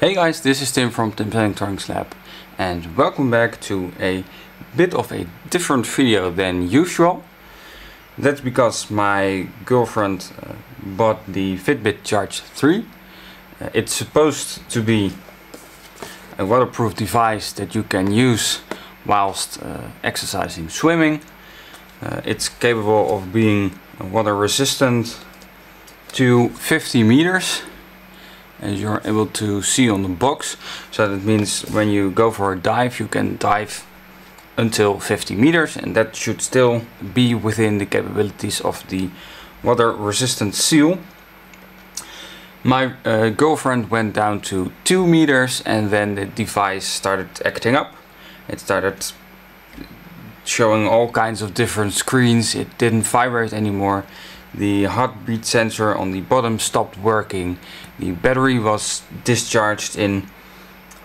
Hey guys, this is Tim from Tim's Electronics Lab and welcome back to a bit of a different video than usual. That's because my girlfriend uh, bought the Fitbit Charge 3. Uh, it's supposed to be a waterproof device that you can use whilst uh, exercising swimming. Uh, it's capable of being water resistant to 50 meters as you're able to see on the box. So that means when you go for a dive you can dive until 50 meters and that should still be within the capabilities of the water resistant seal. My uh, girlfriend went down to 2 meters and then the device started acting up. It started showing all kinds of different screens. It didn't vibrate anymore the heartbeat sensor on the bottom stopped working. The battery was discharged in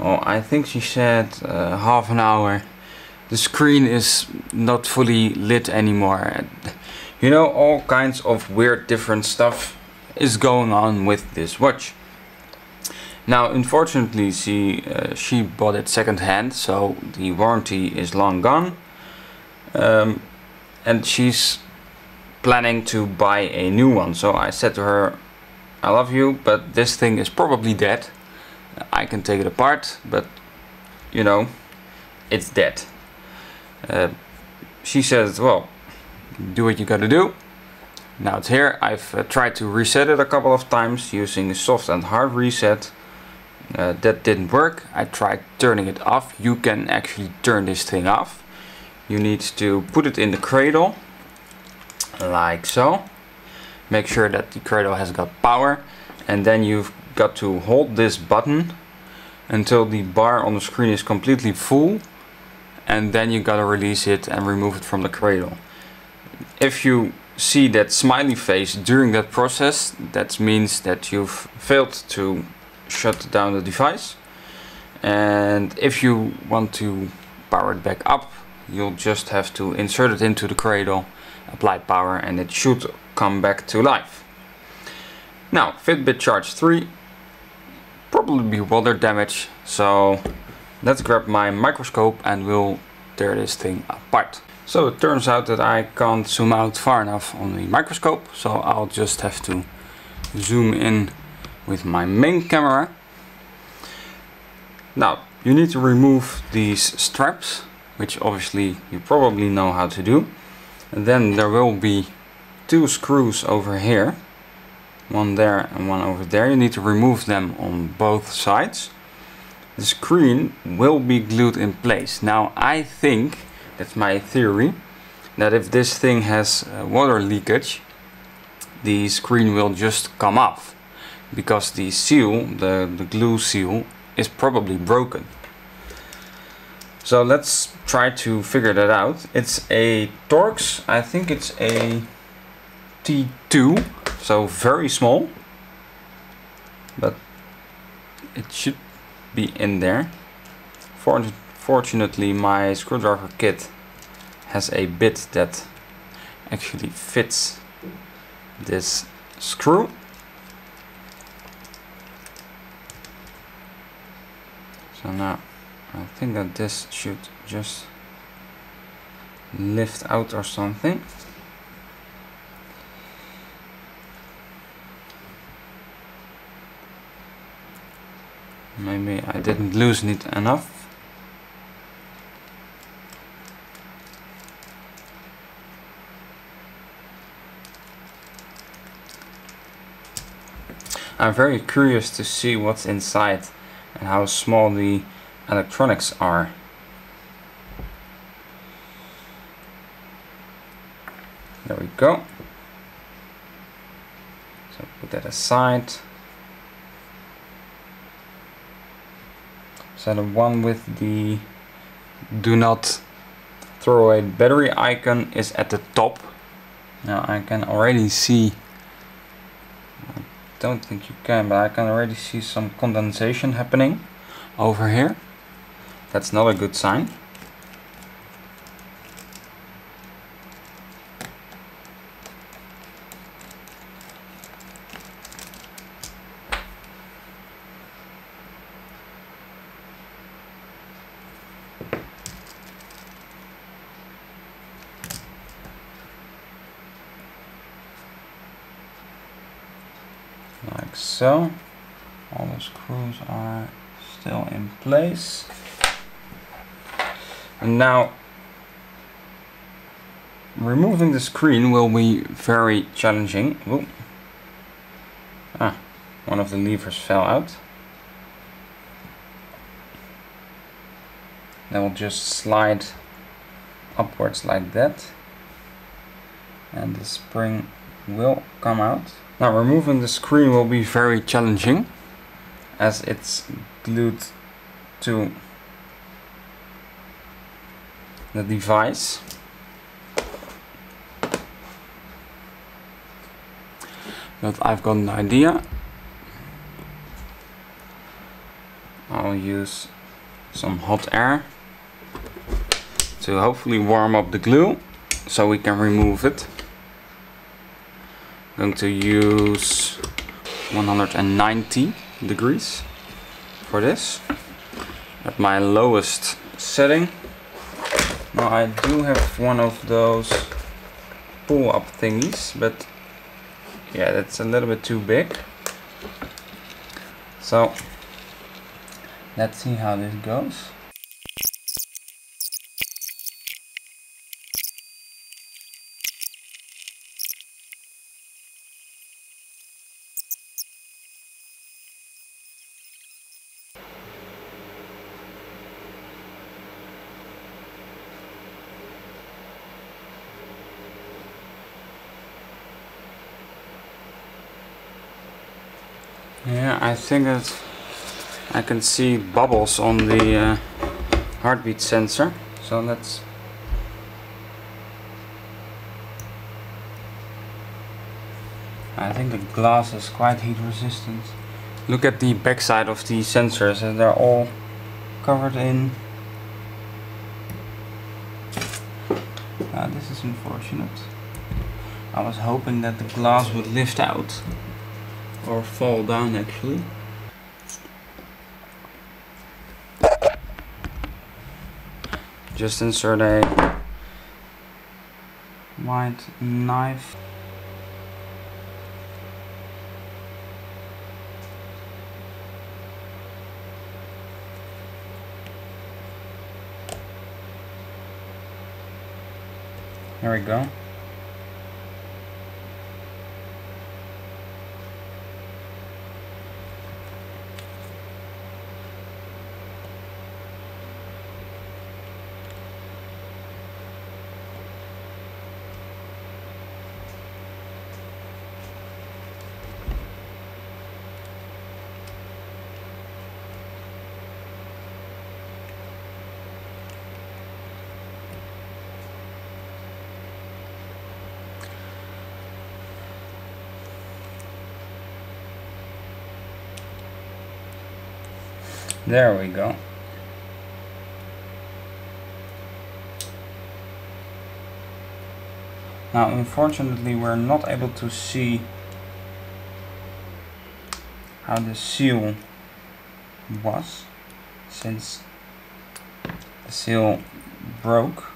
oh, I think she said uh, half an hour. The screen is not fully lit anymore. You know all kinds of weird different stuff is going on with this watch. Now unfortunately she uh, she bought it second hand so the warranty is long gone. Um, and she's planning to buy a new one. So I said to her, I love you, but this thing is probably dead. I can take it apart, but you know, it's dead. Uh, she says, well, do what you gotta do. Now it's here. I've uh, tried to reset it a couple of times using a soft and hard reset. Uh, that didn't work. I tried turning it off. You can actually turn this thing off. You need to put it in the cradle like so. Make sure that the cradle has got power. And then you've got to hold this button until the bar on the screen is completely full. And then you gotta release it and remove it from the cradle. If you see that smiley face during that process that means that you've failed to shut down the device. And if you want to power it back up you'll just have to insert it into the cradle applied power and it should come back to life. Now Fitbit Charge 3 probably be water damage so let's grab my microscope and we'll tear this thing apart. So it turns out that I can't zoom out far enough on the microscope so I'll just have to zoom in with my main camera. Now you need to remove these straps which obviously you probably know how to do then there will be two screws over here. One there and one over there. You need to remove them on both sides. The screen will be glued in place. Now I think that's my theory that if this thing has uh, water leakage the screen will just come off because the seal the, the glue seal is probably broken so let's try to figure that out. It's a Torx, I think it's a T2, so very small. But it should be in there. Fortunately my screwdriver kit has a bit that actually fits this screw. So now I think that this should just lift out or something. Maybe I didn't loosen it enough. I'm very curious to see what's inside and how small the electronics are. There we go. So put that aside. So the one with the do not throw away battery icon is at the top. Now I can already see, I don't think you can, but I can already see some condensation happening over here. That's not a good sign. like so. All the screws are still in place. And now removing the screen will be very challenging. Ooh. Ah, one of the levers fell out. That will just slide upwards like that. And the spring will come out. Now removing the screen will be very challenging as it's glued to the device. But I've got an idea. I'll use some hot air to hopefully warm up the glue so we can remove it. I'm going to use 190 degrees for this at my lowest setting. I do have one of those pull up thingies but yeah that's a little bit too big. So let's see how this goes Yeah, I think that I can see bubbles on the uh, heartbeat sensor. So let's I think the glass is quite heat resistant. Look at the backside of the sensors and they're all covered in uh, this is unfortunate. I was hoping that the glass would lift out or fall down actually. Just insert a white knife. There we go. There we go. Now unfortunately we're not able to see how the seal was since the seal broke.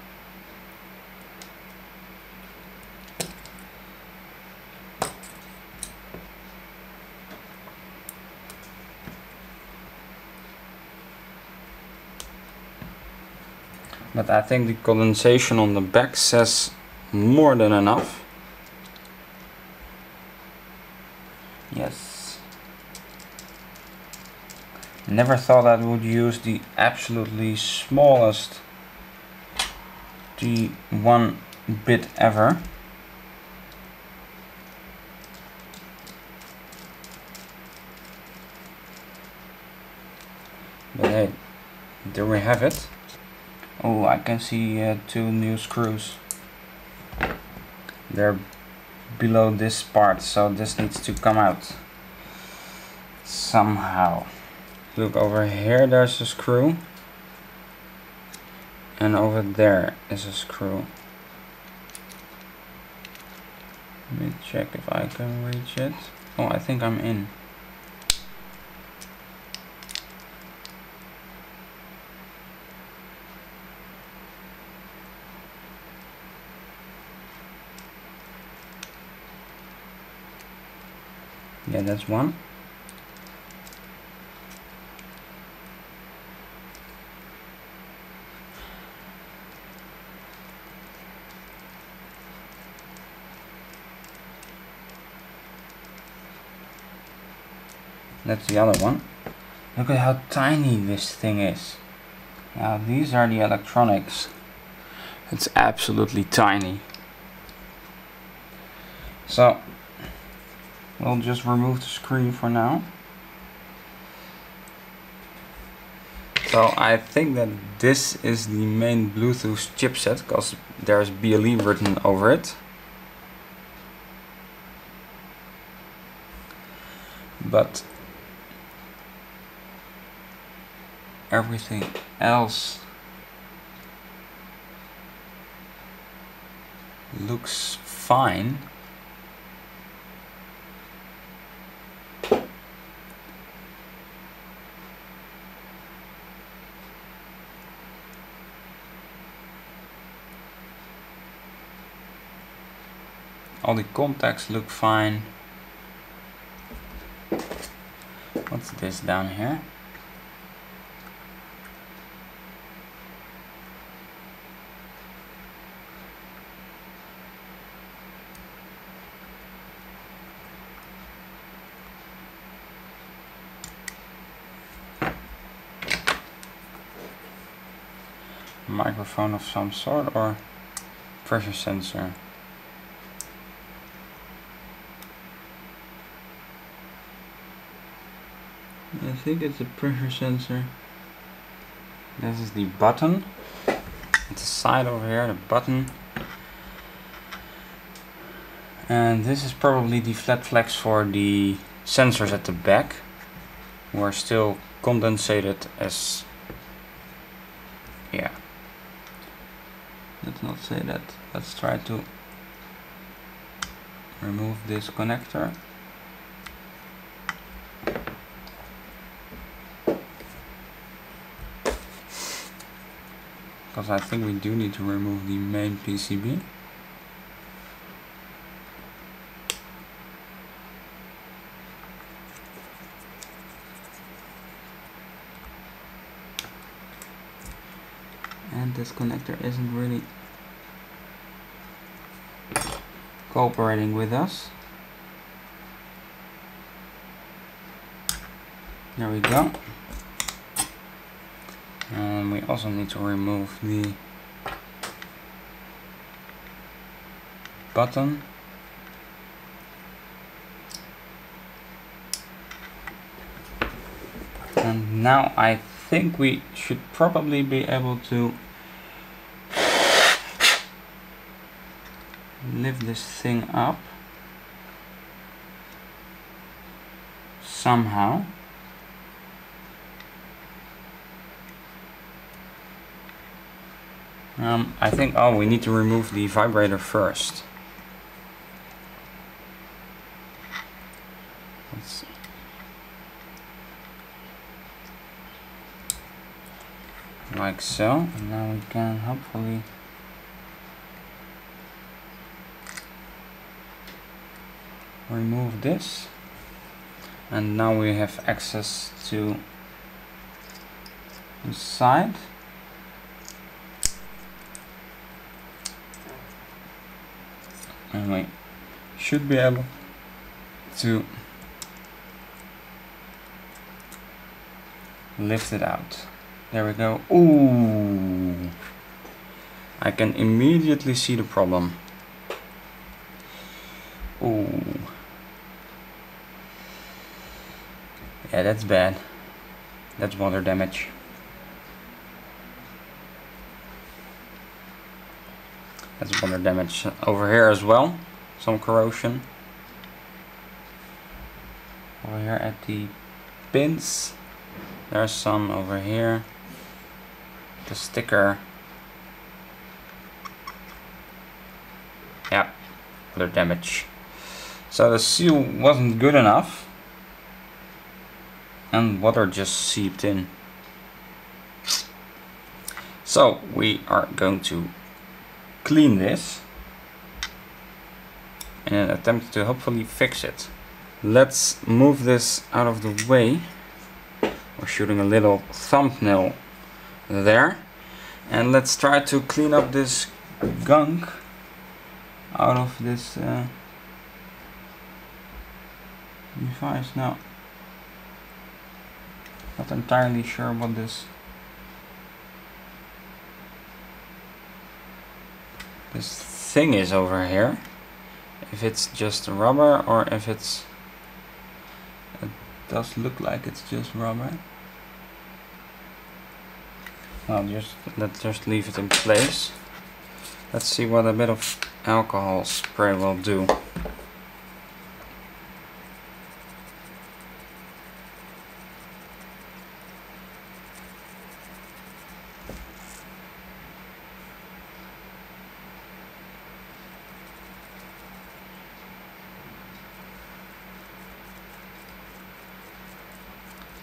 But I think the condensation on the back says more than enough. Yes. Never thought I would use the absolutely smallest G1 bit ever. But hey, there we have it. Oh, I can see uh, two new screws. They're below this part, so this needs to come out somehow. Look over here, there's a screw. And over there is a screw. Let me check if I can reach it. Oh, I think I'm in. yeah that's one. That's the other one. Look at how tiny this thing is. Now these are the electronics. It's absolutely tiny. So we'll just remove the screen for now. So I think that this is the main Bluetooth chipset because there's BLE written over it. But everything else looks fine. All the contacts look fine. What's this down here? microphone of some sort or pressure sensor. I think it's a pressure sensor. This is the button. It's the side over here, the button. And this is probably the flat flex for the sensors at the back. Who are still condensated as yeah let's not say that let's try to remove this connector because I think we do need to remove the main PCB and this connector isn't really cooperating with us. There we go. Also need to remove the button. And now I think we should probably be able to lift this thing up somehow um, I think oh we need to remove the vibrator first. Let's like so and now we can hopefully remove this. And now we have access to the side and should be able to lift it out. There we go. Ooh. I can immediately see the problem. Ooh. Yeah, that's bad. That's water damage. That's water damage over here as well. Some corrosion. Over here at the pins. There's some over here. The sticker. Yep, water damage. So the seal wasn't good enough and water just seeped in. So we are going to clean this and attempt to hopefully fix it. Let's move this out of the way. We're shooting a little thumbnail there. And let's try to clean up this gunk out of this uh, device now. Not entirely sure what this this thing is over here. If it's just rubber or if it's it does look like it's just rubber. I'll just let's just leave it in place. Let's see what a bit of alcohol spray will do.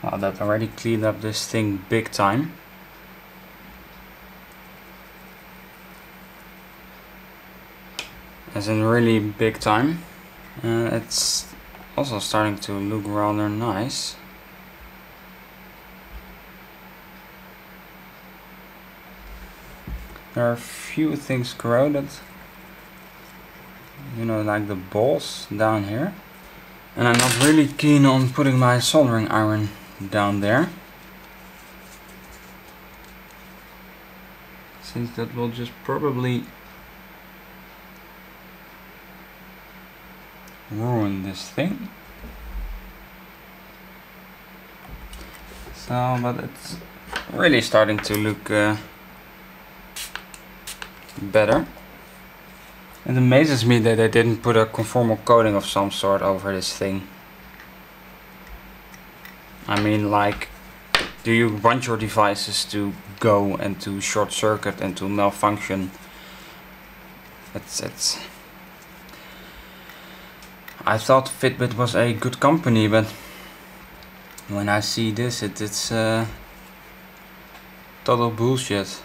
Oh, that already cleaned up this thing big time. As in really big time. Uh, it's also starting to look rather nice. There are a few things corroded. You know, like the balls down here. And I'm not really keen on putting my soldering iron down there. Since that will just probably ruin this thing. So, but it's really starting to look uh, better. It amazes me that they didn't put a conformal coating of some sort over this thing. I mean like, do you want your devices to go and to short circuit and to malfunction? It's, it's I thought Fitbit was a good company, but when I see this, it, it's uh, total bullshit.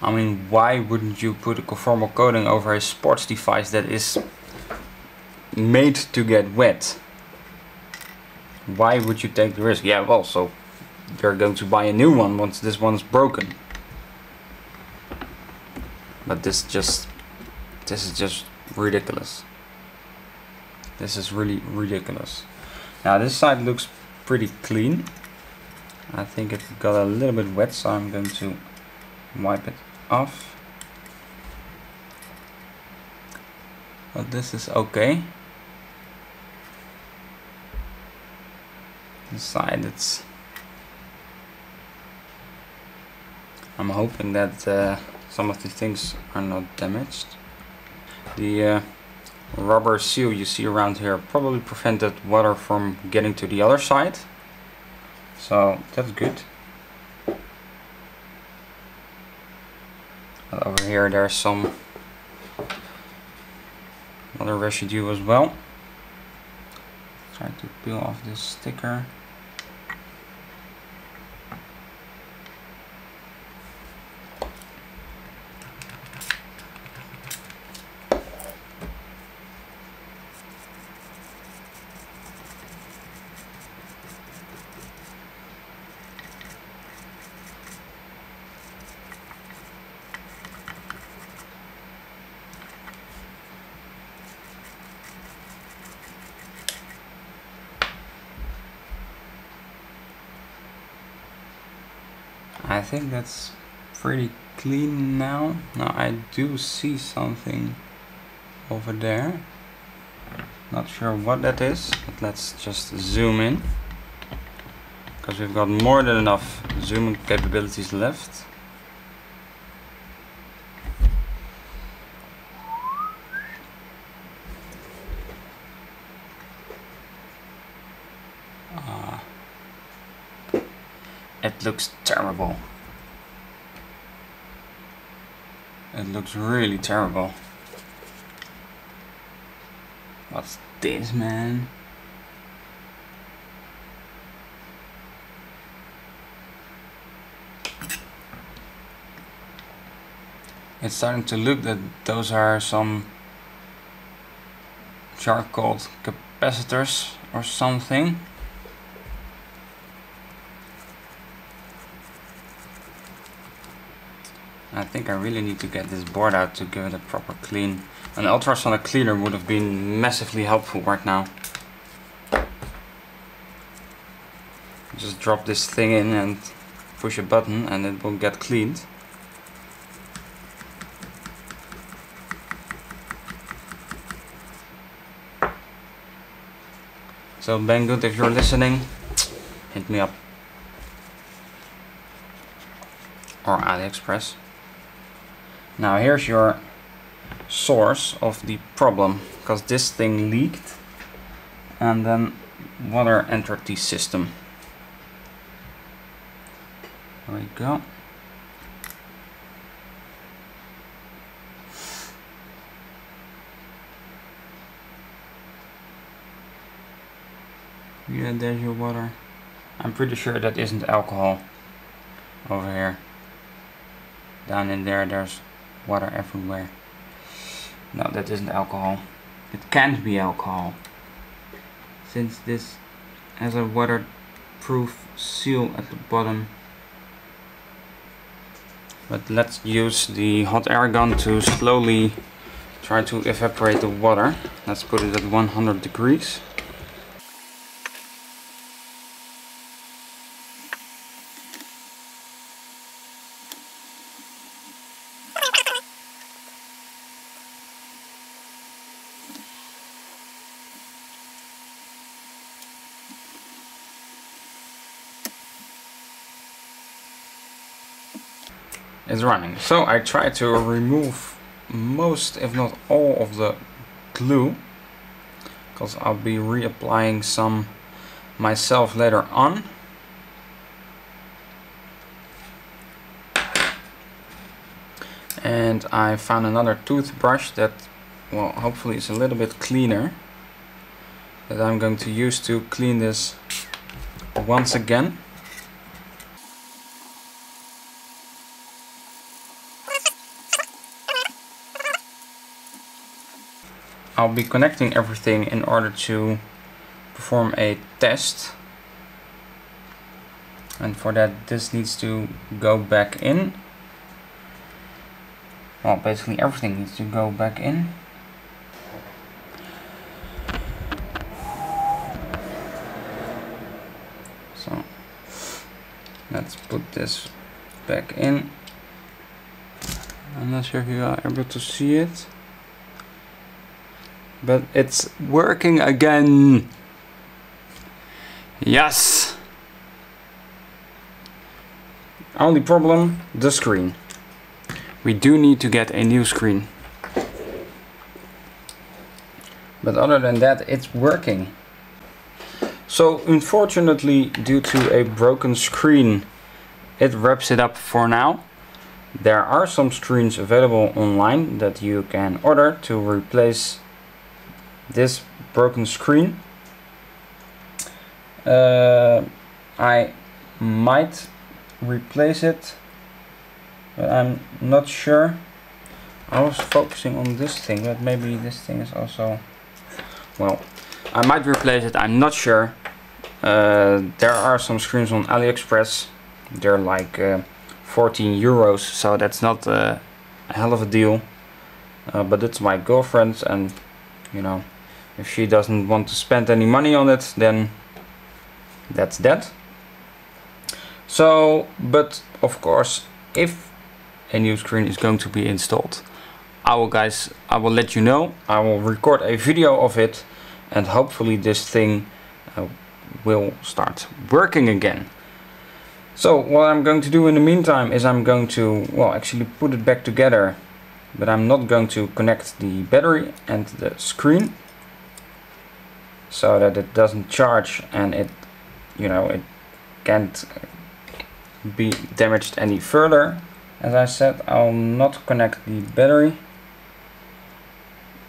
I mean, why wouldn't you put a conformal coating over a sports device that is made to get wet? Why would you take the risk? Yeah, well, so they're going to buy a new one once this one's broken. But this just, this is just ridiculous. This is really ridiculous. Now this side looks pretty clean. I think it got a little bit wet, so I'm going to wipe it off. But this is okay. This side it's I'm hoping that uh, some of the things are not damaged. The uh, rubber seal you see around here probably prevented water from getting to the other side. So that's good. But over here there's some other residue as well. Try to peel off this sticker I think that's pretty clean now. Now I do see something over there. Not sure what that is, but let's just zoom in. Because we've got more than enough zooming capabilities left. Ah. It looks terrible. It looks really terrible. What's this, man? It's starting to look that those are some charcoal capacitors or something. I think I really need to get this board out to give it a proper clean. An hmm. ultrasonic cleaner would have been massively helpful right now. Just just drop this thing in and push a button and it will get cleaned. So Banggood, if you're listening, hit me up. Or AliExpress. Now here's your source of the problem because this thing leaked and then water entered the system. There we go. Yeah, there's your water. I'm pretty sure that isn't alcohol over here. Down in there, there's water everywhere. No, that isn't alcohol. It can't be alcohol. Since this has a waterproof seal at the bottom. But let's use the hot air gun to slowly try to evaporate the water. Let's put it at 100 degrees. Is running. So I try to remove most, if not all, of the glue because I'll be reapplying some myself later on. And I found another toothbrush that, well, hopefully is a little bit cleaner that I'm going to use to clean this once again. I'll be connecting everything in order to perform a test. And for that this needs to go back in. Well basically everything needs to go back in. So let's put this back in. I'm not sure if you are able to see it but it's working again. Yes. Only problem, the screen. We do need to get a new screen. But other than that, it's working. So unfortunately, due to a broken screen, it wraps it up for now. There are some screens available online that you can order to replace this broken screen. Uh, I might replace it, but I'm not sure. I was focusing on this thing, but maybe this thing is also... Well, I might replace it, I'm not sure. Uh, there are some screens on AliExpress. They're like uh, 14 euros, so that's not a hell of a deal. Uh, but it's my girlfriend's and, you know, if she doesn't want to spend any money on it then that's that so but of course if a new screen is going to be installed I will guys I will let you know. I will record a video of it and hopefully this thing uh, will start working again. So what I'm going to do in the meantime is I'm going to well actually put it back together but I'm not going to connect the battery and the screen so that it doesn't charge and it you know it can't be damaged any further. As I said I'll not connect the battery.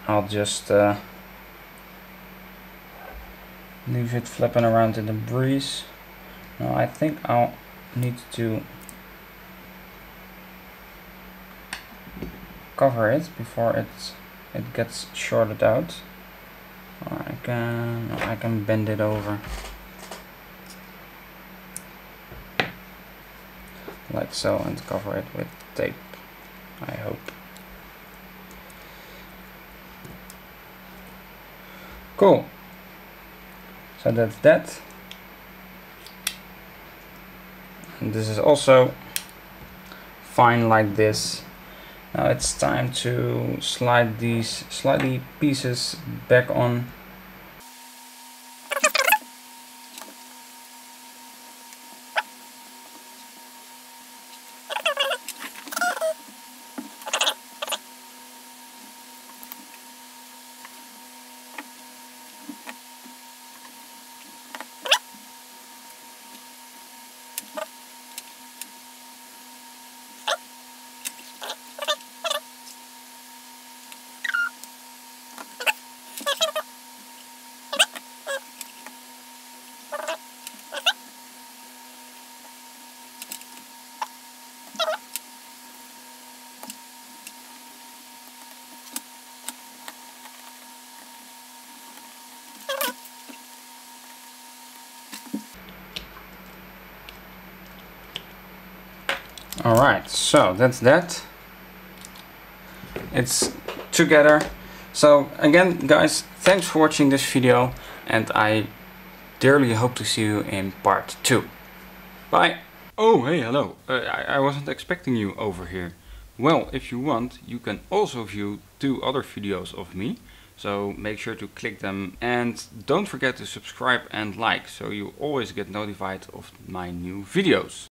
I'll just uh, leave it flapping around in the breeze. Now I think I'll need to cover it before it's, it gets shorted out I can I can bend it over. Like so and cover it with tape I hope. Cool. So that's that. And this is also fine like this now it's time to slide these slightly pieces back on Alright, so that's that. It's together. So again guys, thanks for watching this video and I dearly hope to see you in part 2. Bye! Oh hey hello, uh, I, I wasn't expecting you over here. Well, if you want, you can also view two other videos of me. So make sure to click them and don't forget to subscribe and like so you always get notified of my new videos.